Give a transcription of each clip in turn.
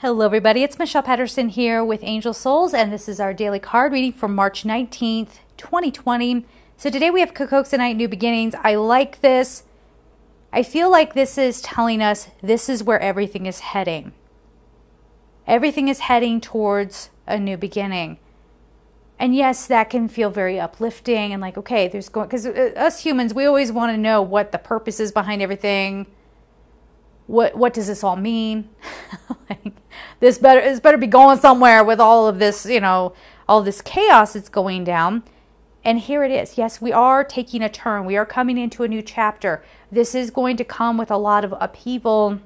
Hello, everybody. It's Michelle Patterson here with Angel Souls, and this is our daily card reading for March 19th, 2020. So, today we have Cacoxenite New Beginnings. I like this. I feel like this is telling us this is where everything is heading. Everything is heading towards a new beginning. And yes, that can feel very uplifting and like, okay, there's going, because uh, us humans, we always want to know what the purpose is behind everything what what does this all mean? like, this better this better be going somewhere with all of this, you know, all this chaos that's going down. And here it is. Yes, we are taking a turn. We are coming into a new chapter. This is going to come with a lot of upheaval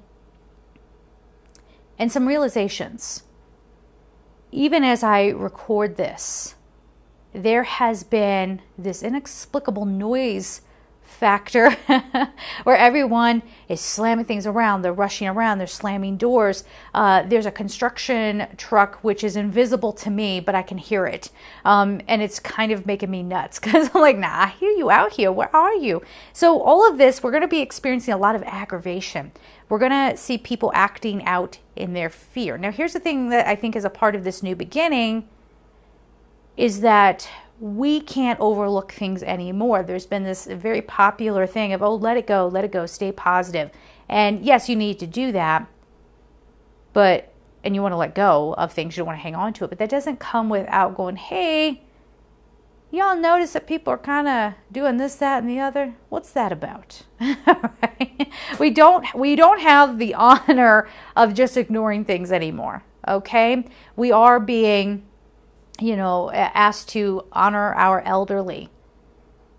and some realizations. Even as I record this, there has been this inexplicable noise factor where everyone is slamming things around. They're rushing around. They're slamming doors. Uh, there's a construction truck which is invisible to me but i can hear it. Um, and it's kind of making me nuts because i'm like nah i hear you out here. Where are you? So all of this we're going to be experiencing a lot of aggravation. We're going to see people acting out in their fear. Now here's the thing that i think is a part of this new beginning is that we can't overlook things anymore. There's been this very popular thing of, oh, let it go, let it go, stay positive. And yes, you need to do that, but, and you want to let go of things, you don't want to hang on to it, but that doesn't come without going, hey, y'all notice that people are kind of doing this, that, and the other? What's that about? right? We don't, we don't have the honor of just ignoring things anymore, okay? We are being you know, asked to honor our elderly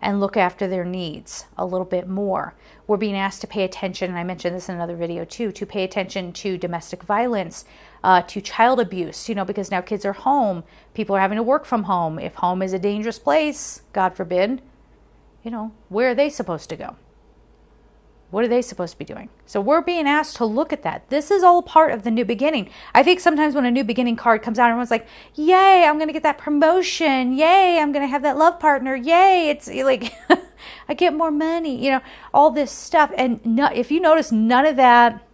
and look after their needs a little bit more. We're being asked to pay attention, and I mentioned this in another video too, to pay attention to domestic violence, uh, to child abuse, you know, because now kids are home, people are having to work from home. If home is a dangerous place, God forbid, you know, where are they supposed to go? What are they supposed to be doing? So we're being asked to look at that. This is all part of the new beginning. I think sometimes when a new beginning card comes out, everyone's like, Yay, I'm going to get that promotion. Yay, I'm going to have that love partner. Yay, it's like, I get more money, you know, all this stuff. And no, if you notice, none of that,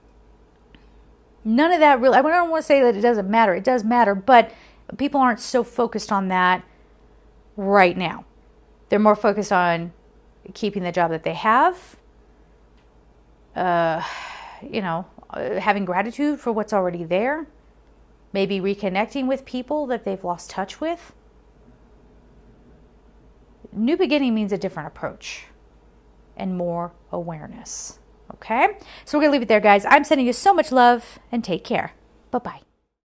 none of that really, I don't want to say that it doesn't matter. It does matter, but people aren't so focused on that right now. They're more focused on keeping the job that they have uh, you know, uh, having gratitude for what's already there, maybe reconnecting with people that they've lost touch with. New beginning means a different approach and more awareness. Okay? So we're going to leave it there, guys. I'm sending you so much love and take care. Bye bye.